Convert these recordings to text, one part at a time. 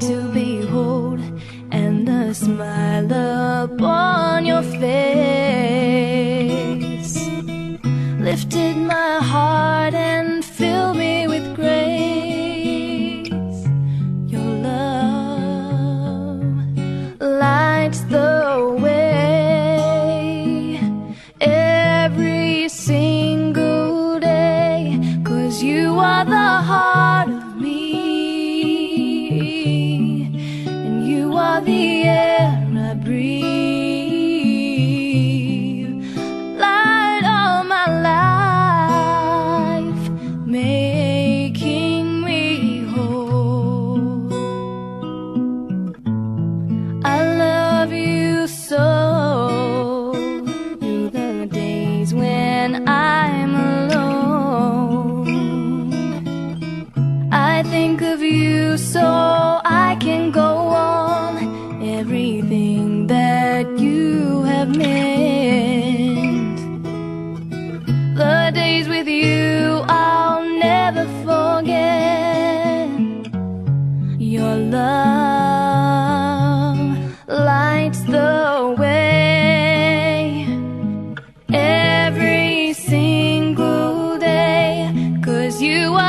to behold, and the smile upon your face. Lifted my the air I breathe. Light of my life, making me whole. I love you so through the days when I'm alone. I think of you so I can go everything that you have meant. The days with you I'll never forget. Your love lights the way. Every single day, cause you are.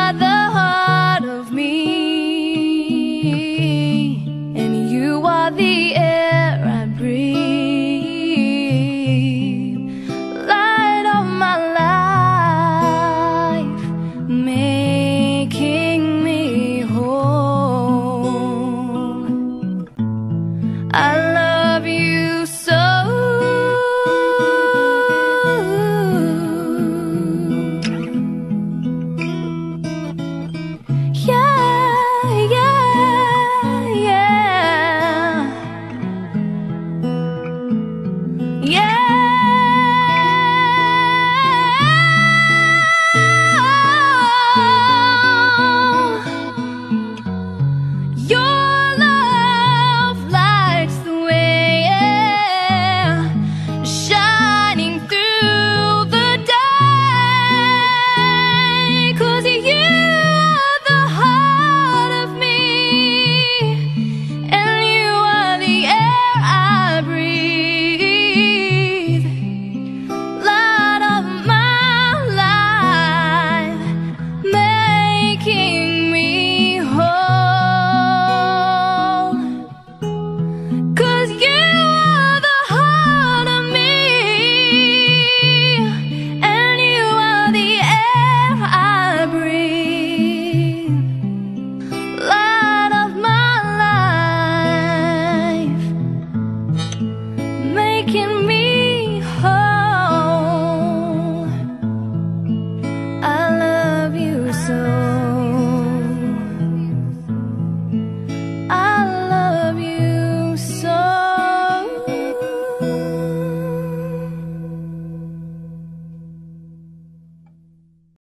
I